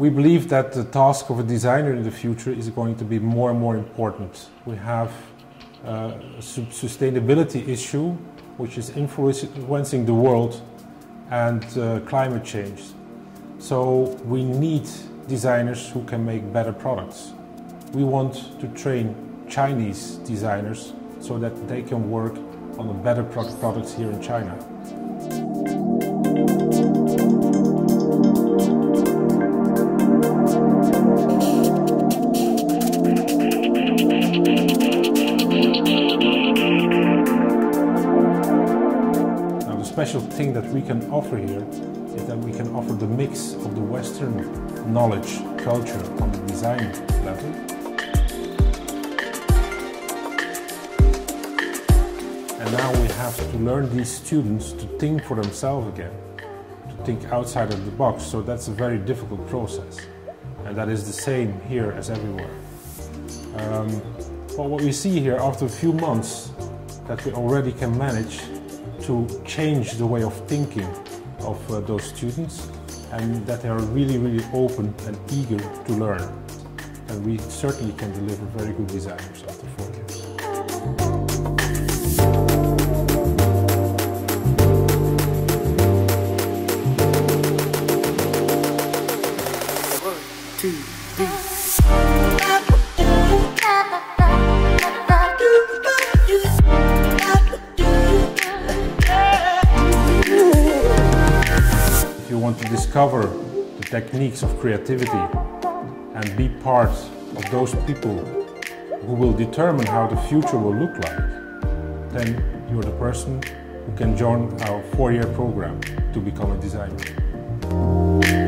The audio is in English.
We believe that the task of a designer in the future is going to be more and more important. We have uh, a sustainability issue which is influencing the world and uh, climate change. So we need designers who can make better products. We want to train Chinese designers so that they can work on the better products here in China. Special thing that we can offer here is that we can offer the mix of the Western knowledge, culture on the design level. And now we have to learn these students to think for themselves again, to think outside of the box. So that's a very difficult process. And that is the same here as everywhere. Um, but what we see here after a few months that we already can manage to change the way of thinking of uh, those students and that they are really, really open and eager to learn. And we certainly can deliver very good designers after four years. One, two, three. Want to discover the techniques of creativity and be part of those people who will determine how the future will look like, then you're the person who can join our four-year program to become a designer.